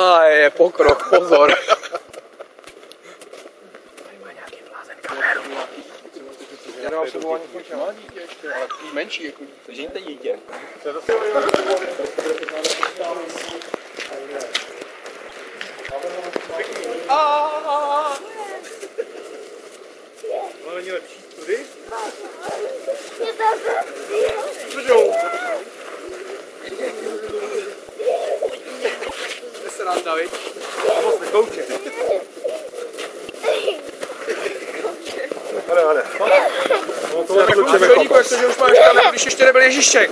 A je pokrok, pozor. Já nemám sebou ani počát. dítě ještě, ale menší jako dítě. Žijte dítě. Ale není lepší tudy? Jste se rád, David? A moc nekouče. Ale, ale. No to Jak máš Feníku, jak to, že už máš tam, když ještě nebyl Ježíšek?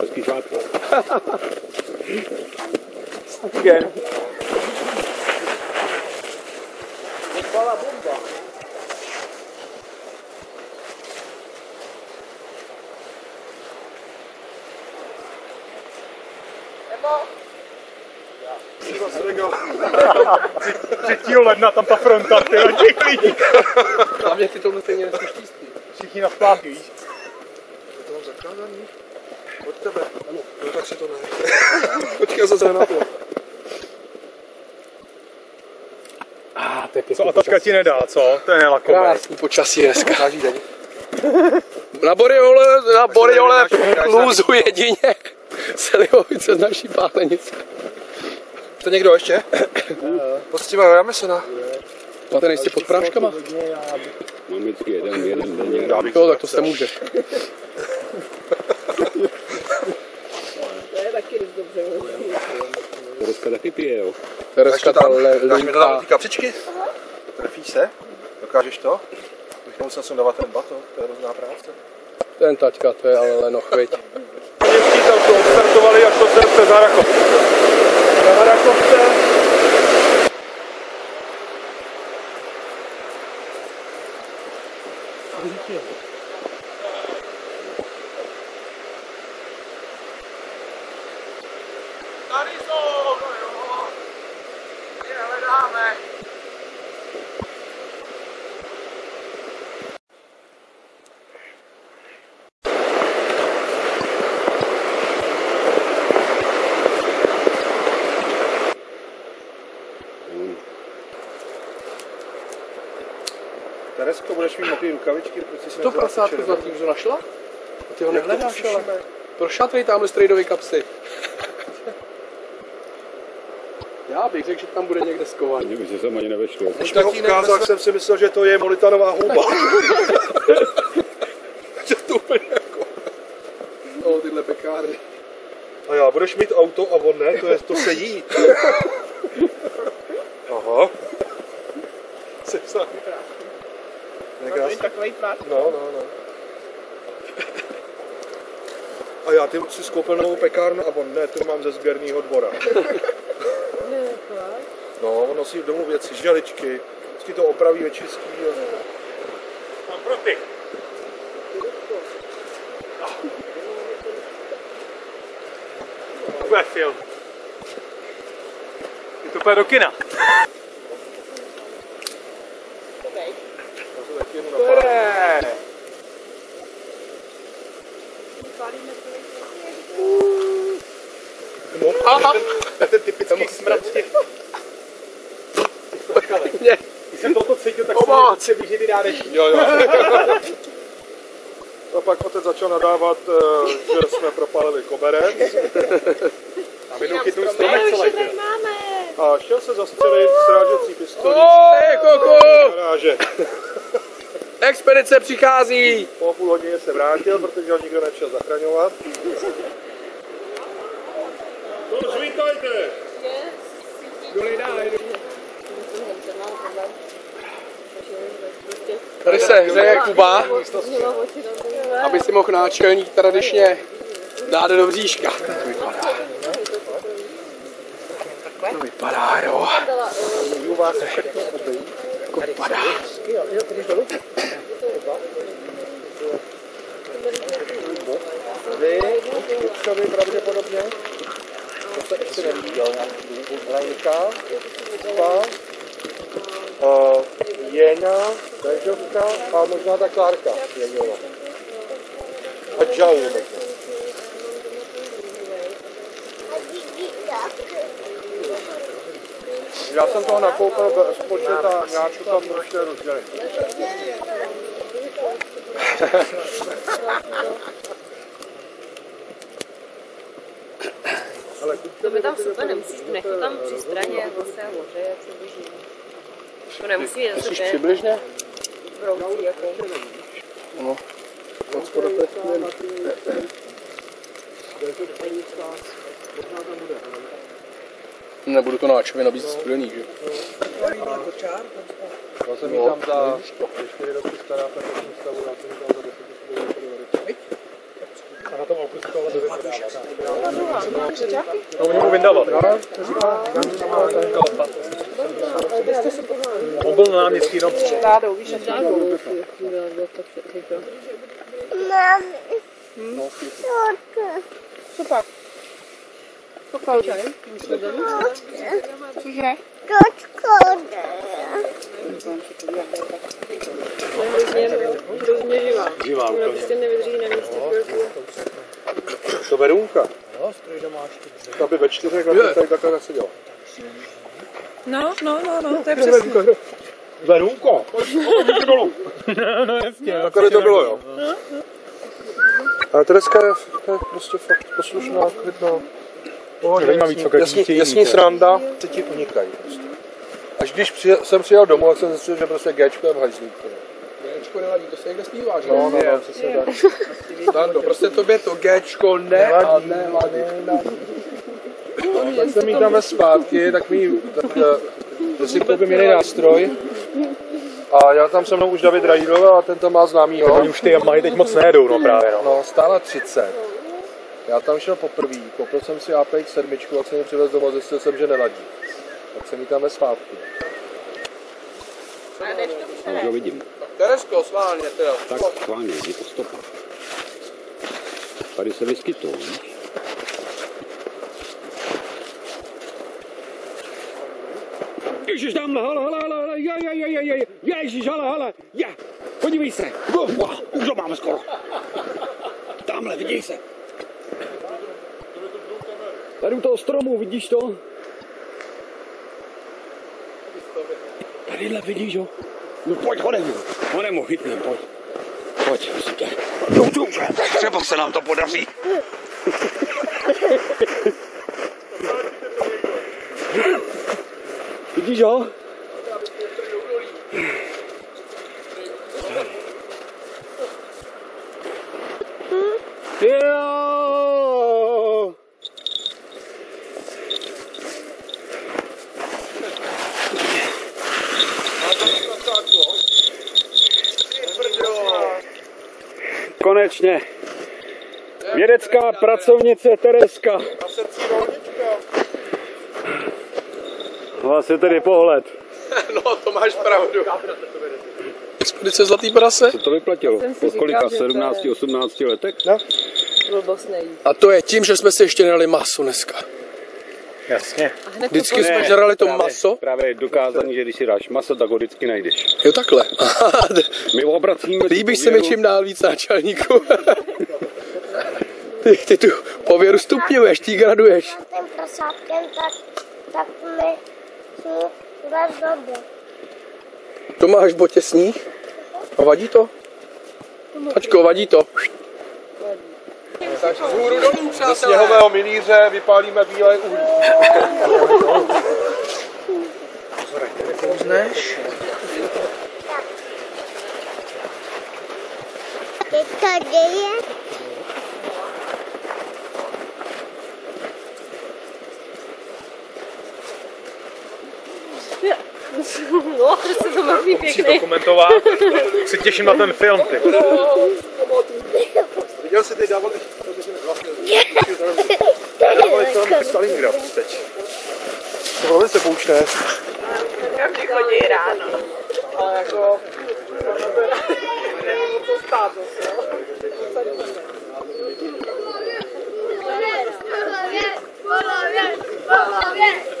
Hezký svátky. Igen. Ledna tam ta fronta, ty těch lidí. Hlavně ty tohle stejně nesmíš. Všichni na splátky, víš? To mám zakázaný? Od tebe. Ano. No tak si to ne. Počkej zase na to. A, to je Co, a tačka ti nedá, co? To je nelakomé. Krásný počasí dneska. Každý den. Na Boriole, na Boriole lůzu jedině Selivovice z naší pálenice. To někdo ještě? Poctivá, jáme se na... Máte nejistě pod práškama? Mám vždycky jeden, jeden denně. Jo, tak to se může. Tereska taky pije, jo. Tereska ta Dáš mi to tam ty kapřičky? Trefíš se? Dokážeš to? Bych nemusel sundávat ten bato, to je hrozná práce. Ten taťka, to je ale lenoch, viď? Němčí tam to odstartovali až do srdce za Rakovce. Za Rakovce. Teresko, budeš mít mokrý rukavičky, proč jsi si To prasátko zlatý už našla? Ty ho nehledáš, ale. Prošatrej tamhle strejdový kapsy. Já bych řekl, že tam bude někde skovaný. Mě by se sem ani nevešlo. Když mi ho ukázal, tak jsem si myslel, že to je molitanová houba. že to úplně jako... O, tyhle pekárny. A já, budeš mít auto a on ne, to, je, to se jí. Aha. Jsem sám. Takový plát. No, no, no. A já ty si skoupil novou pekárnu a on ne, tu mám ze sběrného dvora. No, on nosí domů věci, želičky, vždycky to opraví, vyčistí. a- Mám pro ty. Bude film. Je to úplně do kina. Aha, Ten typický smrad těch mě. Když jsem toto cítil, tak Pomoc! jsem že ty. Jo, jo. A pak otec začal nadávat, eh, že jsme propálili koberec A my chytnu stromek celý. ty. a šel se zastřelit srážecí pistolí Oj, koko! garáže. Expedice přichází! Po půl hodině se vrátil, protože ho nikdo nešel zachraňovat. To zvítajte! Tady se hřeje Kuba, aby si mohl náčelník tradičně dát do bříška. To vypadá. To vypadá, jo. Jako vypadá. vy, Kupcovi pravděpodobně. To se ještě neví. Lenka, Kupa, uh, eh, Jena, Bežovka a možná ta Klárka Jenova. A Džau. Já jsem toho nakoupil z počet a nějakou tam prostě rozdělit. To by tam super, nemusíš to nechat tam při straně zase a lože, přibližně. To nemusí být zase ten Přibližně? broucí jako. No. Moc skoro to je Nebudu to na čově nabízet studený, že? Já jsem tam za 4 roky stará perfektní stavu, já jsem tam za 10 tisíc A na tom okusku ale No, oni mu vyndavat. On byl na náměstí, no. Vládou, víš, jak Co pak? Pokal čaj? Cože? Hrozně, hrozně živá. Živá, Ona prostě nevydrží na místě chvilku. To verunka. To by ve čtyřech letech tady takhle neseděla. No, no, no, no, to je přesně. Verunko! Takhle by to bylo, jo. Ale Tereska je, je prostě fakt poslušná, klidná. Zajímavý, jasný, co každý mít, jo. sranda, ty ti unikají prostě. Až když přijel, jsem přijel domů, tak jsem zjistil, že prostě Gčko je v hajzlíku. Gčko nevadí, to se někde zpívá, že? No, no, no, přesně tak. Stando, prostě tobě to Gčko ne a ne, a ne, Tak jsem jí tam ve zpátky, tak mi tak, eh, si koupím jiný nástroj. A já tam se mnou už David Rajdl a ten tam má známýho. Oni už ty mají teď moc nejedou, no právě, no. No, stála 30. Já tam šel poprvé, koupil jsem si APX 7, jak jsem ji přivez domů, zjistil jsem, že nevadí. Tak jsem jí tam ve zpátky. Já už ho vidím. Teresko, sválně teda. Tak schválně, jdi po stopách. Tady se vyskytou, víš? Ježiš, tamhle, hele, hele, hele, hele, je, je, je, je, je, je, ježiš, hele, hele, je, podívej se, wow, už ho máme skoro. Tamhle, vidíš se. Tady u toho stromu, vidíš to? Tadyhle, vidíš ho? No pojď, honem, honem ho chytnem, pojď. Pojď, prosím tě. No dobře, třeba se nám to podaří. Vidíš? Jo! Konečně. Vědecká pracovnice Tereska. Vlastně tedy pohled. No, to máš pravdu. Expedice Zlatý prase? Co to vyplatilo? Po kolika? že to je- 17, 18 letech? Blbost nejít. A to je tím, že jsme si ještě nedali maso dneska. Jasně. A hned to Vždycky jsme žrali to právě, maso. Právě je dokázaný, že když si dáš maso, tak ho vždycky najdeš. Jo, takhle. My obracíme... Líbíš se mi čím dál víc náčelníku. ty, ty tu pověru stupňuješ, ty graduješ. tím prosátkem, tak, tak mi. To máš v botě sníh? A vadí to? Tačko, vadí to. Tak vzhůru dolů, Ze přátelé. sněhového milíře vypálíme bílé uhlí. Teď to děje, No, to se to mluví pěkný. dokumentovat. Se těším na ten film, ty viděl jsi, teď dávali, vlastně, dávali Stalingrad teď. To bylo velice poučné. Jak ti chodí ráno. Ale jako, to stát zase, jo. Polově, polově, polově, polově.